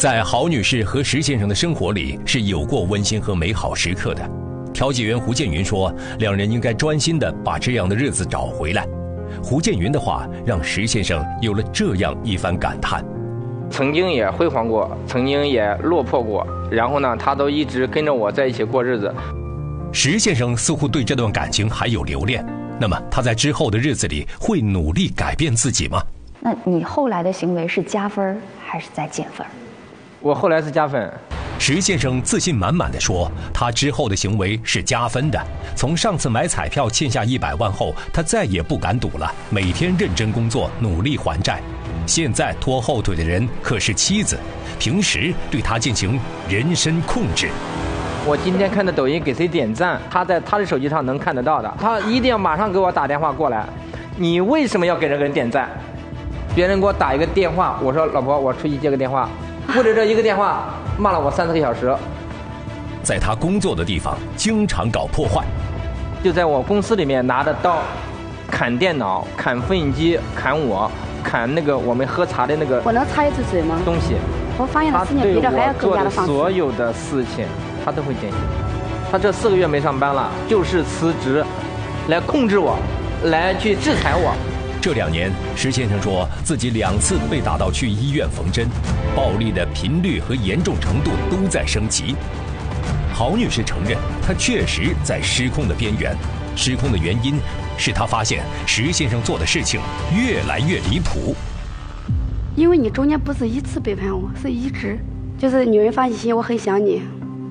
在郝女士和石先生的生活里是有过温馨和美好时刻的。调解员胡建云说，两人应该专心的把这样的日子找回来。胡建云的话让石先生有了这样一番感叹：曾经也辉煌过，曾经也落魄过，然后呢，他都一直跟着我在一起过日子。石先生似乎对这段感情还有留恋，那么他在之后的日子里会努力改变自己吗？那你后来的行为是加分还是在减分？我后来是加分。石先生自信满满的说：“他之后的行为是加分的。从上次买彩票欠下一百万后，他再也不敢赌了，每天认真工作，努力还债。现在拖后腿的人可是妻子，平时对他进行人身控制。我今天看的抖音给谁点赞，他在他的手机上能看得到的，他一定要马上给我打电话过来。你为什么要给这个人点赞？别人给我打一个电话，我说老婆，我出去接个电话，或者这一个电话。”骂了我三四个小时，在他工作的地方经常搞破坏，就在我公司里面拿着刀砍电脑、砍复印机、砍我、砍那个我们喝茶的那个。我能插一次嘴吗？东西。我发现他事情比这还要更加的所有的事情他都会进行。他这四个月没上班了，就是辞职，来控制我，来去制裁我。这两年，石先生说自己两次被打到去医院缝针，暴力的频率和严重程度都在升级。郝女士承认，她确实在失控的边缘。失控的原因是她发现石先生做的事情越来越离谱。因为你中间不是一次背叛我，是一直，就是女人发信息，我很想你，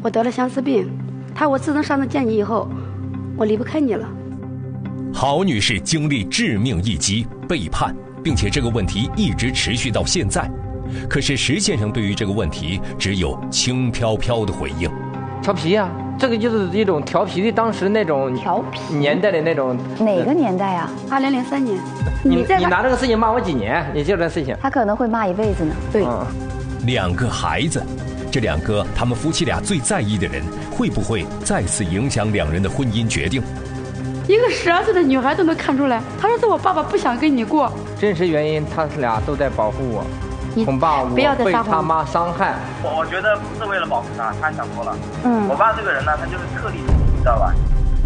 我得了相思病，他我自从上次见你以后，我离不开你了。郝女士经历致命一击背叛，并且这个问题一直持续到现在。可是石先生对于这个问题只有轻飘飘的回应：“调皮呀，这个就是一种调皮的当时那种调皮年代的那种哪个年代啊？二零零三年。你你拿这个事情骂我几年？你就这事情，他可能会骂一辈子呢。对，两个孩子，这两个他们夫妻俩最在意的人，会不会再次影响两人的婚姻决定？一个十二岁的女孩都能看出来，她说是我爸爸不想跟你过。真实原因，他俩都在保护我，恐怕我被他妈伤害。我我觉得不是为了保护他，他想多了。嗯，我爸这个人呢，他就是特立独行，知道吧？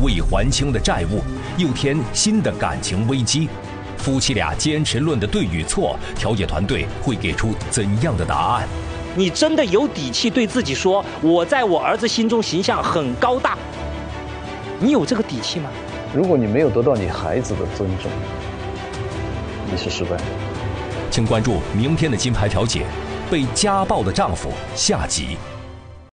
未还清的债务又添新的感情危机，夫妻俩坚持论的对与错，调解团队会给出怎样的答案？你真的有底气对自己说，我在我儿子心中形象很高大？你有这个底气吗？如果你没有得到你孩子的尊重，你是失败的。请关注明天的金牌调解，被家暴的丈夫下集。